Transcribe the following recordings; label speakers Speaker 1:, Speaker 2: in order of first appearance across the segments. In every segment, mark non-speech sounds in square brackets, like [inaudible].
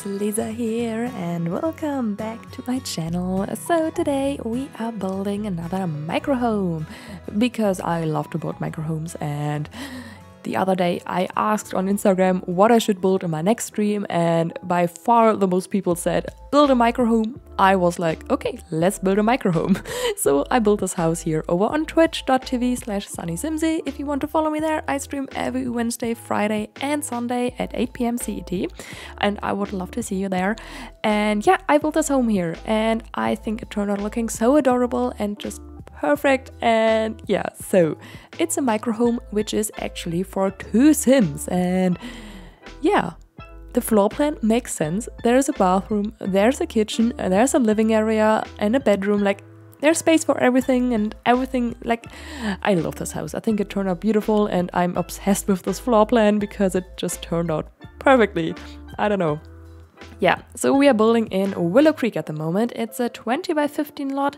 Speaker 1: it's Lisa here and welcome back to my channel. So today we are building another micro home because I love to build micro homes and the other day I asked on Instagram what I should build in my next stream and by far the most people said build a micro home. I was like, okay, let's build a micro home. [laughs] so I built this house here over on twitch.tv slash sunnysimsie. If you want to follow me there, I stream every Wednesday, Friday and Sunday at 8 p.m. CET and I would love to see you there. And yeah, I built this home here and I think it turned out looking so adorable and just perfect. And yeah so it's a micro home which is actually for two sims. And yeah the floor plan makes sense. There's a bathroom there's a kitchen there's a living area and a bedroom. Like there's space for everything and everything. Like i love this house. I think it turned out beautiful and i'm obsessed with this floor plan because it just turned out perfectly. I don't know yeah, so we are building in Willow Creek at the moment. It's a 20 by 15 lot.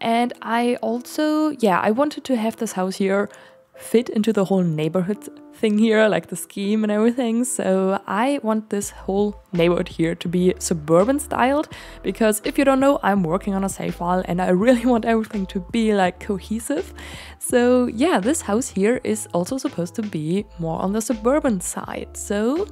Speaker 1: And I also, yeah, I wanted to have this house here fit into the whole neighborhood thing here, like the scheme and everything. So I want this whole neighborhood here to be suburban styled because if you don't know, I'm working on a save file and I really [laughs] want everything to be like cohesive. So yeah, this house here is also supposed to be more on the suburban side. So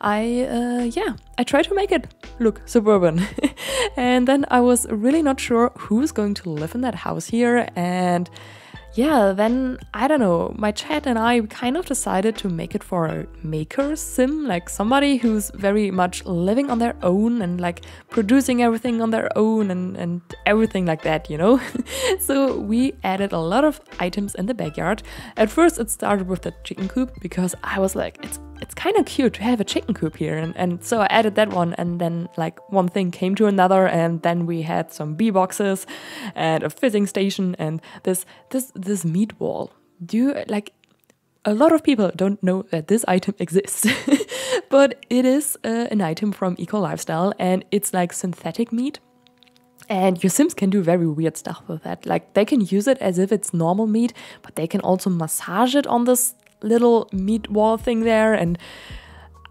Speaker 1: I, uh, yeah, I try to make it look suburban. [laughs] and then I was really not sure who's going to live in that house here and yeah, then I don't know, my chat and I kind of decided to make it for a maker sim, like somebody who's very much living on their own and like producing everything on their own and, and everything like that, you know? [laughs] so we added a lot of items in the backyard. At first, it started with the chicken coop because I was like, it's it's kind of cute to have a chicken coop here and, and so I added that one and then like one thing came to another and then we had some bee boxes and a fizzing station and this this this meat wall. Do you like a lot of people don't know that this item [laughs] exists, but it is uh, an item from Eco Lifestyle and it's like synthetic meat. And your Sims can do very weird stuff with that. Like they can use it as if it's normal meat, but they can also massage it on this little meat wall thing there and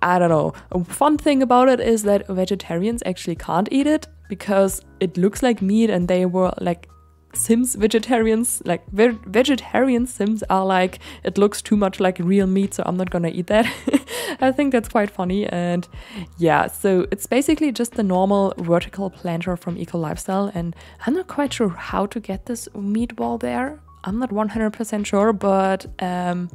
Speaker 1: I don't know. A fun thing about it is that vegetarians actually can't eat it because it looks like meat and they were like Sims vegetarians, like ve vegetarian Sims are like, it looks too much like real meat, so I'm not gonna eat that. [laughs] I think that's quite funny. And yeah, so it's basically just the normal vertical planter from Eco Lifestyle. And I'm not quite sure how to get this meat wall there. I'm not 100% sure, but um,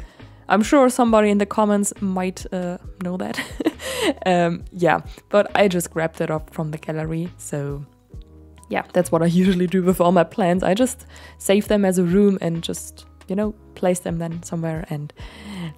Speaker 1: I'm sure somebody in the comments might uh, know that. [laughs] um, yeah, but I just grabbed it up from the gallery, so yeah, that's what I [laughs] usually do with all my plants. I just save them as a room and just, you know, place them then somewhere, and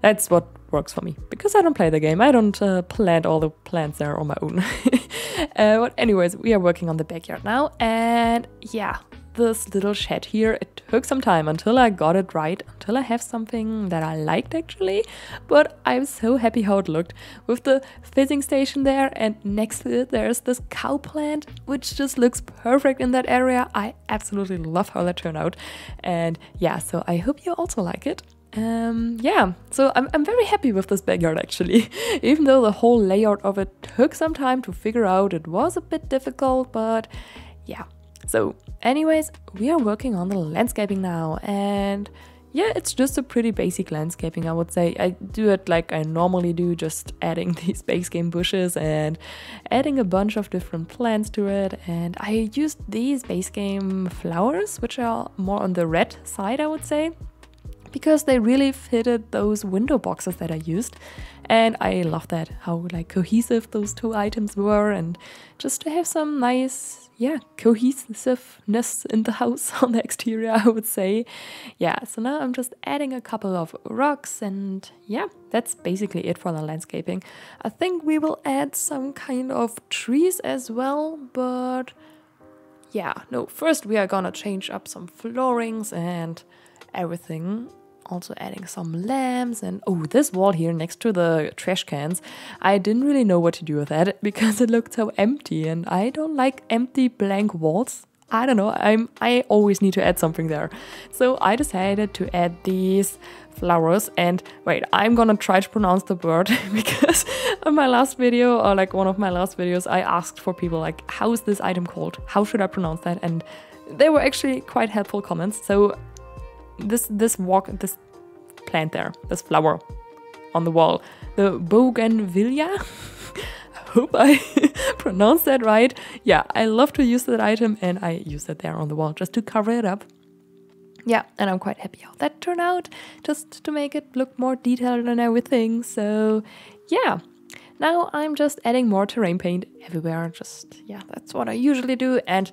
Speaker 1: that's what works for me because I don't play the game. I don't uh, plant all the plants there on my own. [laughs] uh, but anyways, we are working on the backyard now, and yeah, this little shed here. It took some time until I got it right, until I have something that I liked actually, but I'm so happy how it looked with the fizzing station there and next to it there's this cow plant which just looks perfect in that area. I absolutely love how that turned out and yeah, so I hope you also like it. Um, yeah, so I'm, I'm very happy with this backyard actually. [laughs] Even though the whole layout of it took some time to figure out, it was a bit difficult, but yeah, so, anyways, we are working on the landscaping now, and yeah, it's just a pretty basic landscaping, I would say. I do it like I normally do, just adding [laughs] these base game bushes and adding a bunch of different plants to it. And I used these base game flowers, which are more on the red side, I would say, because they really fitted those window boxes that I used. And I love that, how like cohesive those two items were, and just to have some nice yeah, cohesiveness in the house [laughs] on the exterior, I would say. Yeah, so now I'm just adding a couple of rocks and yeah, that's basically it for the landscaping. I think we will add some kind of trees as well, but yeah, no, first we are gonna change up some floorings and everything also adding some lamps and oh this wall here next to the trash cans I didn't really know what to do with that [laughs] because it looked so empty and I don't like empty blank walls I don't know. I'm I always need to add something there. So I decided to add these flowers and wait, I'm gonna try to pronounce the word [laughs] because [laughs] in my last video or like one of my last videos I asked for people like how is this item called? How should I pronounce that? And they were actually quite helpful comments. So this this walk this plant there, this flower on the wall, the bougainvillea. [laughs] Hope I [laughs] pronounced that right. Yeah, I love to use that item and I use it there on the wall just to cover it up. Yeah, and I'm quite happy how that turned out, just to make it look more detailed and everything. So, yeah, now I'm just adding more terrain paint everywhere. Just, yeah, that's what I usually do. And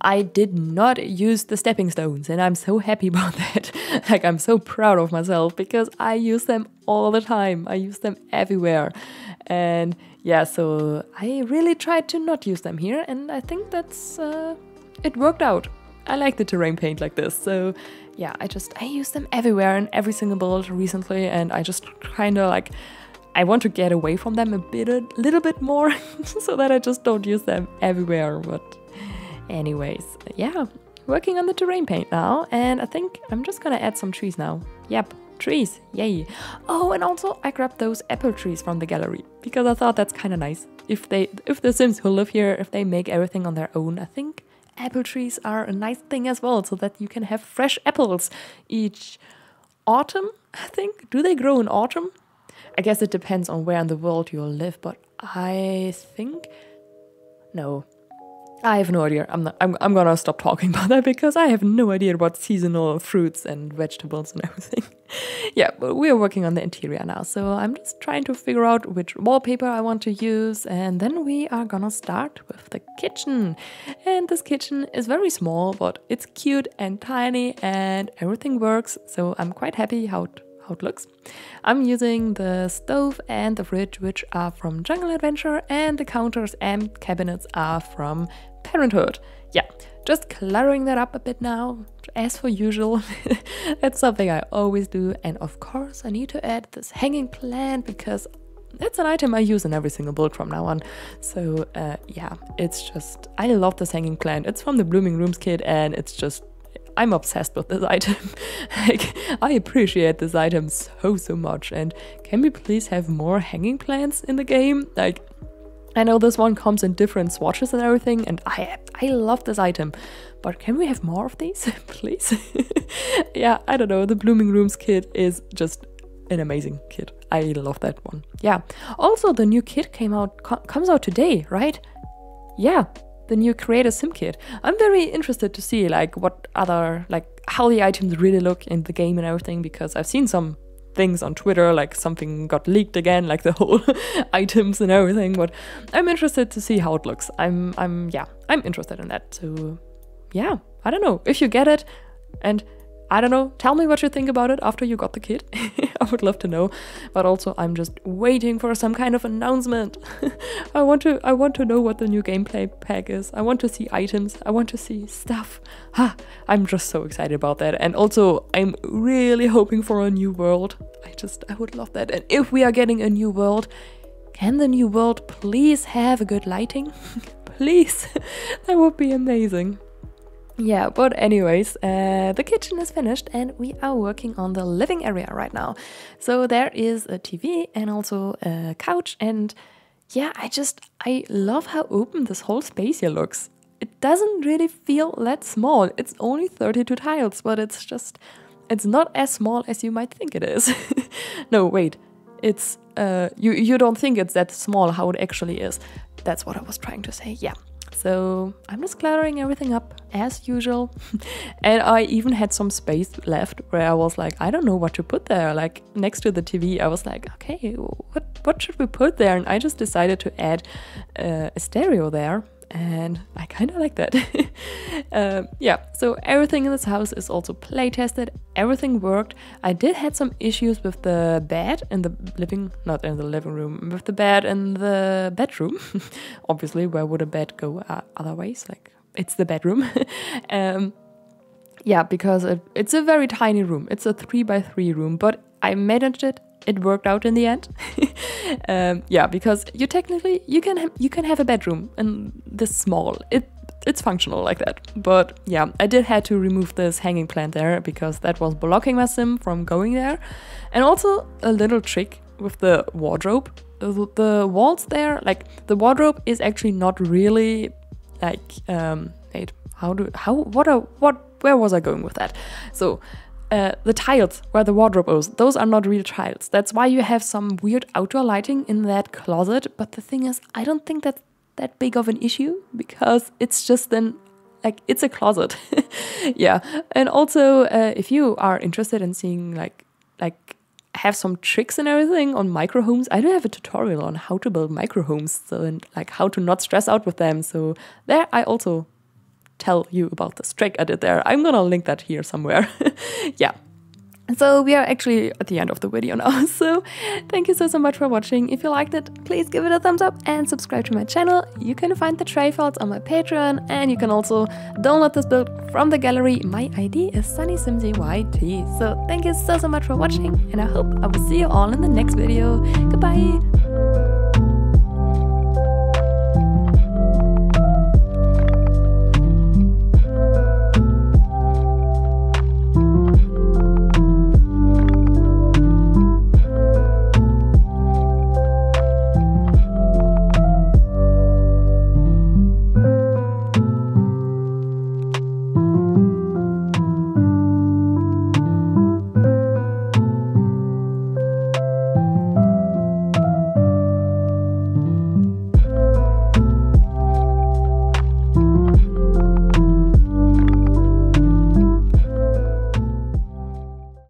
Speaker 1: I did not use the stepping stones, and I'm so happy [laughs] about that. like, I'm so proud of myself because I use them all the time. I use them everywhere. And yeah, so I really tried to not use them here, and I think that's, uh, it worked out. I like the terrain paint like this, so yeah, I just, I use them everywhere in every single build recently, and I just kind of like, I want to get away from them a bit, a little bit more, [laughs] so that I just don't use them everywhere, but anyways, yeah, working on the terrain paint now, and I think I'm just gonna add some trees now. Yep, trees, yay. Oh, and also I grabbed those apple trees from the gallery, because I thought that's kind of nice. If they, if the Sims who live here, if they make everything on their own, I think apple trees are a nice thing as well, so that you can have fresh apples each autumn, I think. Do they grow in autumn? I guess it depends on where in the world you live, but I think. No, I have no idea. I'm not, I'm, I'm gonna stop talking [laughs] about that because I have no idea about seasonal fruits and vegetables and [laughs] everything. yeah, but we're working on the interior now, so I'm just trying to figure out which wallpaper I want to use, and then we are gonna start with the kitchen. And this kitchen is very small, but it's cute and tiny, and everything works, so I'm quite happy how it, how it looks. I'm using the stove and the fridge, which are from Jungle Adventure, and the counters and cabinets are from parenthood. Yeah, just cluttering that up a bit now, as for usual. [laughs] that's something I always do. And of course, I need to add this hanging plant because that's an item I use in every single build from now on. So uh, yeah, it's just, I love this hanging plant. It's from the Blooming Rooms kit and it's just, I'm obsessed with this [laughs] item. like, I appreciate this item so, so much. And can we please have more hanging plants in the game? Like, I know this one comes in different swatches and everything, and I I love this item. But can we have more of these, [laughs] please? [laughs] yeah, I don't know. The Blooming Rooms kit is just an amazing kit. I love that one. Yeah. Also, the new kit came out co comes out today, right? Yeah, the new Creator Sim kit. I'm very interested to see like what other like how the items really look in the game and everything because I've seen some things on Twitter, like something got leaked again, like the whole [laughs] items and everything. But I'm interested to see how it looks. I'm, I'm, yeah, I'm interested in that. So, yeah, I don't know if you get it, and I don't know. Tell me what you think about it after you got the kit. [laughs] I would love to know. But also, I'm just waiting for some kind of announcement. [laughs] I want to. I want to know what the new gameplay pack is. I want to see items. I want to see stuff. Ha! I'm just so excited about that. And also, I'm really hoping for a new world. I just. I would love that. And if we are getting a new world, can the new world please have a good lighting? [laughs] please, that would be amazing. Yeah, but anyways, uh, the kitchen is finished and we are working on the living area right now. So there is a TV and also a couch and yeah, I just, I love how open this whole space here looks. It doesn't really feel that small. It's only 32 tiles, but it's just, it's not as small as you might think it is. [laughs] no, wait, it's, uh, you, you don't think it's that small how it actually is. That's what I was trying to say, yeah. So I'm just cluttering everything up as usual. [laughs] and I even had some space left where I was like, I don't know what to put there. Like next to the TV, I was like, okay, what, what should we put there? And I just decided to add uh, a stereo there and I kind of like that. [laughs] um, yeah, so everything in this house is also play tested. Everything worked. I did had some issues with the bed in the living, not in the living room, with the bed in the bedroom. [laughs] Obviously, where would a bed go uh, otherwise? Like it's the bedroom. [laughs] um, yeah, because it, it's a very tiny room. It's a three by three room, but I managed it it worked out in the end. [laughs] um, yeah, because you technically you can you can have a bedroom and this small. It it's functional like that. But yeah, I did had to remove this hanging plant there because that was blocking my sim from going there. And also a little trick with the wardrobe. The, walls there, like the wardrobe is actually not really like um wait, how do how what are what where was I going with that? So uh, the tiles where the wardrobe is, those are not real tiles. That's why you have some weird outdoor lighting in that closet. But the thing is, I don't think that's that big of an issue because it's just then like it's a closet. [laughs] yeah, and also uh, if you are interested in seeing like like have some tricks and everything on micro homes, I do have a tutorial on how to build micro homes so and like how to not stress out with them. So there I also tell you about this trick I did there. I'm gonna link that here somewhere. [laughs] yeah. So we are actually at the end of the video now. [laughs] So thank you so so much for watching. If you liked it, please give it a thumbs up and subscribe to my channel. You can find the tray files on my Patreon and you can also download this build from the gallery. My ID is SunnySimsieYT. So thank you so so much for watching and I hope I will see you all in the next video. Goodbye!